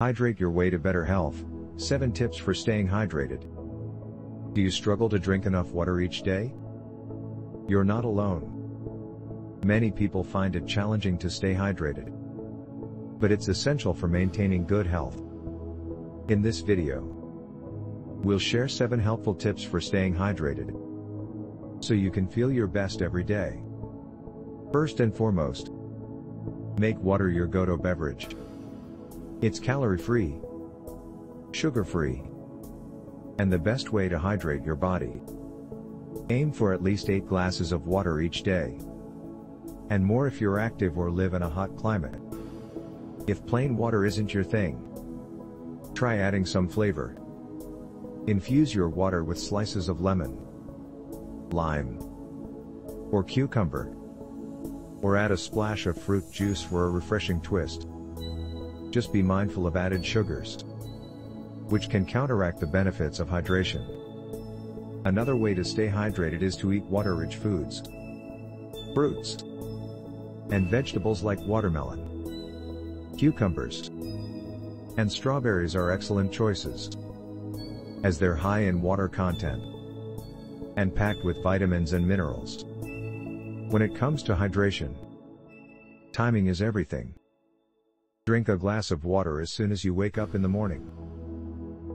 Hydrate your way to better health. 7 tips for staying hydrated. Do you struggle to drink enough water each day? You're not alone. Many people find it challenging to stay hydrated. But it's essential for maintaining good health. In this video, we'll share 7 helpful tips for staying hydrated. So you can feel your best every day. First and foremost, make water your go-to beverage. It's calorie-free, sugar-free, and the best way to hydrate your body. Aim for at least 8 glasses of water each day. And more if you're active or live in a hot climate. If plain water isn't your thing, try adding some flavor. Infuse your water with slices of lemon, lime, or cucumber. Or add a splash of fruit juice for a refreshing twist. Just be mindful of added sugars, which can counteract the benefits of hydration. Another way to stay hydrated is to eat water-rich foods, fruits, and vegetables like watermelon, cucumbers, and strawberries are excellent choices, as they're high in water content and packed with vitamins and minerals. When it comes to hydration, timing is everything. Drink a glass of water as soon as you wake up in the morning.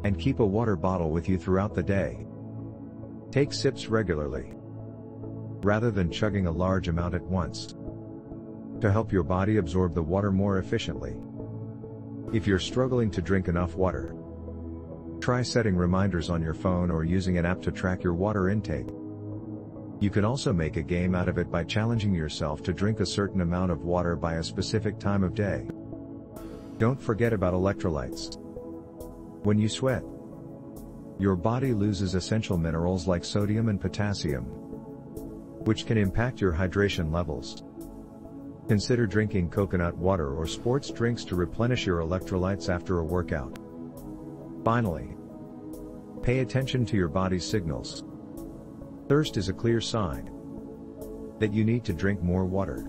And keep a water bottle with you throughout the day. Take sips regularly. Rather than chugging a large amount at once. To help your body absorb the water more efficiently. If you're struggling to drink enough water, try setting reminders on your phone or using an app to track your water intake. You can also make a game out of it by challenging yourself to drink a certain amount of water by a specific time of day. Don't forget about electrolytes. When you sweat, your body loses essential minerals like sodium and potassium, which can impact your hydration levels. Consider drinking coconut water or sports drinks to replenish your electrolytes after a workout. Finally, pay attention to your body's signals. Thirst is a clear sign that you need to drink more water.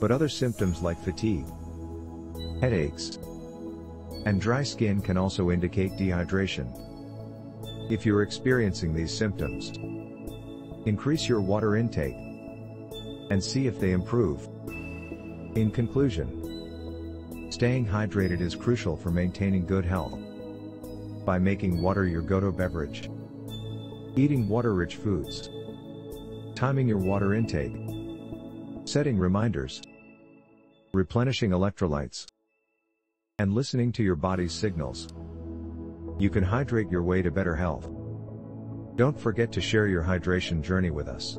But other symptoms like fatigue, Headaches and dry skin can also indicate dehydration. If you're experiencing these symptoms, increase your water intake and see if they improve. In conclusion, staying hydrated is crucial for maintaining good health. By making water your go-to beverage, eating water-rich foods, timing your water intake, setting reminders, replenishing electrolytes, and listening to your body's signals. You can hydrate your way to better health. Don't forget to share your hydration journey with us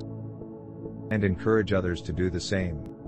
and encourage others to do the same.